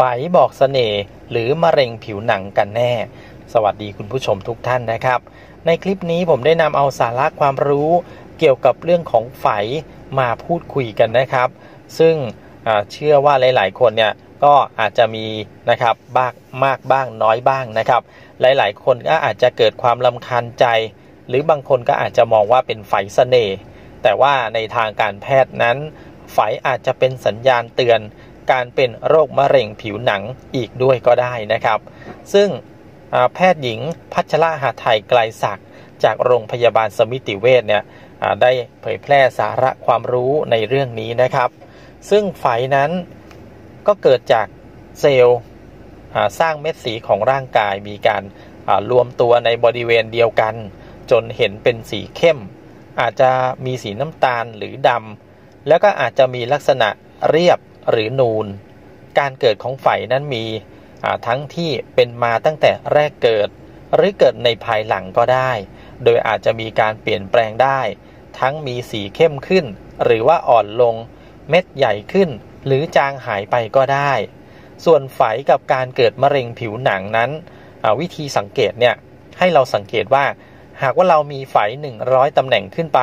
ไฝบอกเสน่ห์หรือมะเร็งผิวหนังกันแน่ สวัสดีคุณผู้ชมทุกท่านนะครับ ในคลิปนี้ผมได้นำเอาสาระความรู้เกี่ยวกับเรื่องของไฝมาพูดคุยกันนะครับ ซึ่งเชื่อว่าหลาย ๆ คนเนี่ยก็อาจจะมีนะครับบ้างมากบ้างน้อยบ้างนะครับ หลาย ๆ คนก็อาจจะเกิดความลำคาญใจ หรือบางคนก็อาจจะมองว่าเป็นไฝเสน่ห์แต่ว่าในทางการแพทย์นั้น ไฝอาจจะเป็นสัญญาณเตือน การเป็นโรคมะเร็งผิวหนังอีกด้วยก็ได้นะครับ ซึ่งแพทย์หญิงพัชระหาไทยไกลศักดิ์จากโรงพยาบาลสมิติเวชเนี่ยได้เผยแพร่สาระความรู้ในเรื่องนี้นะครับ ซึ่งไฝนั้นก็เกิดจากเซลล์สร้างเม็ดสีของร่างกายมีการรวมตัวในบริเวณเดียวกัน จนเห็นเป็นสีเข้ม อาจจะมีสีน้ำตาลหรือดำแล้วก็อาจจะมีลักษณะเรียบ หรือนูน การเกิดของไฝนั้นมีทั้งที่เป็นมาตั้งแต่แรกเกิด หรือเกิดในภายหลังก็ได้ โดยอาจจะมีการเปลี่ยนแปลงได้ ทั้งมีสีเข้มขึ้น หรือว่าอ่อนลง เม็ดใหญ่ขึ้น หรือจางหายไปก็ได้ ส่วนไฝกับการเกิดมะเร็งผิวหนังนั้น วิธีสังเกตเนี่ยให้เราสังเกตว่า หากว่าเรามีไฝ100ตำแหน่งขึ้นไป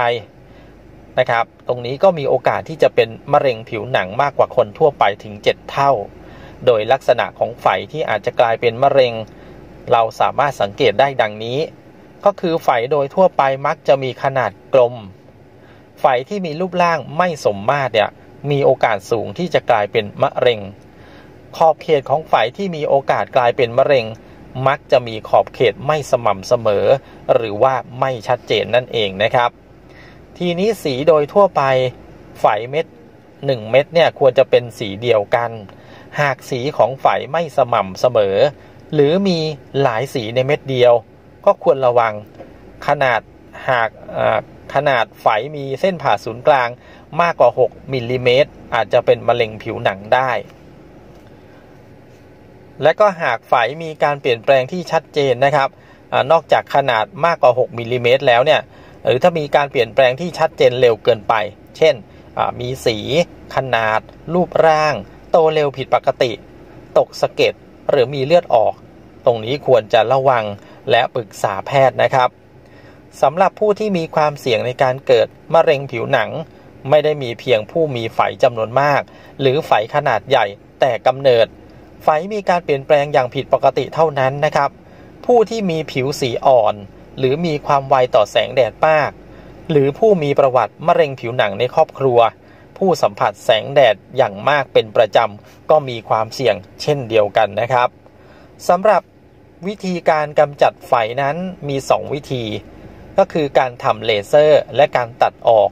นะครับ ตรงนี้ก็มีโอกาสที่จะเป็นมะเร็งผิวหนังมากกว่าคนทั่วไปถึง 7 เท่า โดยลักษณะของไฝที่อาจจะกลายเป็นมะเร็ง เราสามารถสังเกตได้ดังนี้ ก็คือไฝโดยทั่วไปมักจะมีขนาดกลม ไฝที่มีรูปร่างไม่สมมาตรเนี่ยมีโอกาสสูงที่จะกลายเป็นมะเร็ง ขอบเขตของไฝที่มีโอกาสกลายเป็นมะเร็ง มักจะมีขอบเขตไม่สม่ำเสมอ หรือว่าไม่ชัดเจนนั่นเองนะครับ ทีนี้สีโดยทั่วไปฝายเม็ด1 เม็ดเนี่ยควรจะเป็นสีเดียวกัน หากสีของฝายไม่สม่ำเสมอ หรือมีหลายสีในเม็ดเดียว ก็ควรระวังขนาดหากขนาดฝายมีเส้นผ่าศูนย์กลางมากกว่า 6มิลลิเมตรอาจจะเป็นมะเร็งผิวหนังได้ และก็หากฝายมีการเปลี่ยนแปลงที่ชัดเจนนะครับอนอกจากขนาดมากกว่า 6มิลลิเมตรแล้วเนี่ย หรือถ้ามีการเปลี่ยนแปลงที่ชัดเจนเร็วเกินไป เช่นมีสีขนาด รูปร่าง โตเร็วผิดปกติ ตกสะเก็ดหรือมีเลือดออก ตรงนี้ควรจะระวังและปรึกษาแพทย์นะครับสำหรับผู้ที่มีความเสี่ยงในการเกิดมะเร็งผิวหนัง ไม่ได้มีเพียงผู้มีไฝจำนวนมาก หรือไฝขนาดใหญ่แต่กำเนิด ไฝมีการเปลี่ยนแปลงอย่างผิดปกติเท่านั้นนะครับ ผู้ที่มีผิวสีอ่อน หรือมีความไวต่อแสงแดดมาก หรือผู้มีประวัติมะเร็งผิวหนังในครอบครัว ผู้สัมผัสแสงแดดอย่างมากเป็นประจำก็มีความเสี่ยงเช่นเดียวกันนะครับสำหรับวิธีการกำจัดไฟนั้นมี 2 วิธี ก็คือการทำเลเซอร์และการตัดออก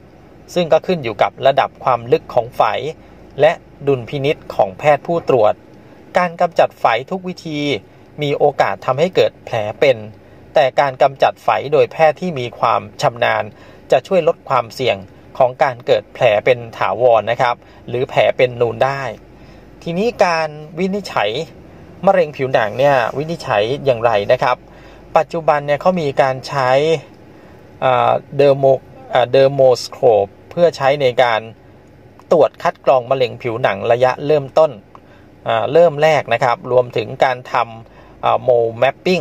ซึ่งก็ขึ้นอยู่กับระดับความลึกของไฟ และดุลพินิษของแพทย์ผู้ตรวจ การกำจัดไฟทุกวิธีมีโอกาสทำให้เกิดแผลเป็น แต่การกำจัดไฝโดยแพทย์ที่มีความชำนาญ จะช่วยลดความเสี่ยงของการเกิดแผลเป็นถาวรนะครับ หรือแผลเป็นนูนได้ ทีนี้การวินิจฉัยมะเร็งผิวหนังเนี่ยวินิจฉัยอย่างไรนะครับ ปัจจุบันเนี่ยเขามีการใช้ dermo dermoscope เพื่อใช้ในการตรวจคัดกรองมะเร็งผิวหนังระยะเริ่มต้นเริ่มแรกนะครับ รวมถึงการทำ mole mapping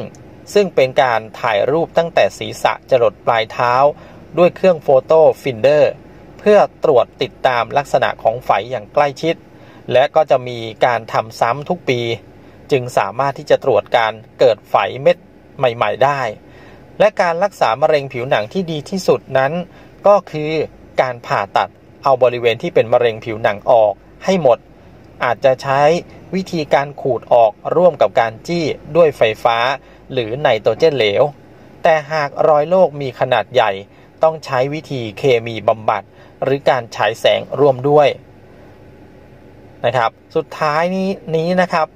ซึ่งเป็นการถ่ายรูปตั้งแต่ศีรษะจรดปลายเท้า ด้วยเครื่อง FotoFinderเพื่อตรวจติดตามลักษณะของไฝอย่างใกล้ชิด และก็จะมีการทำซ้ำทุกปี จึงสามารถที่จะตรวจการเกิดไฝเม็ดใหม่ ๆ ได้ และการรักษามะเร็งผิวหนังที่ดีที่สุดนั้น ก็คือการผ่าตัดเอาบริเวณที่เป็นมะเร็งผิวหนังออกให้หมด อาจจะใช้วิธีการขูดออกร่วมกับการจี้ด้วยไฟฟ้า หรือไนโตรเจนเหลว แต่หากรอยโรคมีขนาดใหญ่ต้องใช้วิธีเคมีบำบัด หรือการฉายแสงร่วมด้วยนะครับ สุดท้ายนี้นี้นะครับ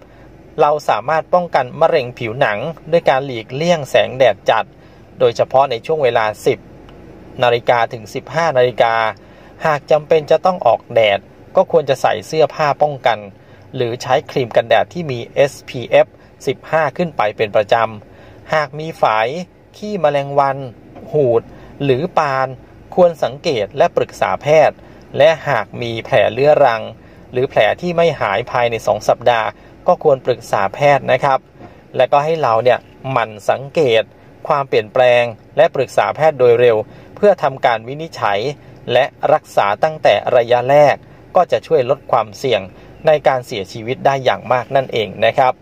เราสามารถป้องกันมะเร็งผิวหนัง ด้วยการหลีกเลี่ยงแสงแดดจัด โดยเฉพาะในช่วงเวลา 10 นาฬิกาถึง 15 นาฬิกา หากจำเป็นจะต้องออกแดด ก็ควรจะใส่เสื้อผ้าป้องกัน หรือใช้ครีมกันแดดที่มี SPF 15 ขึ้นไปเป็นประจำ หากมีฝายขี้แมลงวัน หูด หรือปาน ควรสังเกตและปรึกษาแพทย์ และหากมีแผลเลื้อรัง หรือแผลที่ไม่หายภายใน 2 สัปดาห์ ก็ควรปรึกษาแพทย์นะครับ และก็ให้เราเนี่ยหมั่นสังเกต ความเปลี่ยนแปลง และปรึกษาแพทย์โดยเร็ว เพื่อทำการวินิจฉัย และรักษาตั้งแต่ระยะแรก ก็จะช่วยลดความเสี่ยงในการเสียชีวิตได้อย่างมากนั่นเองนะครับ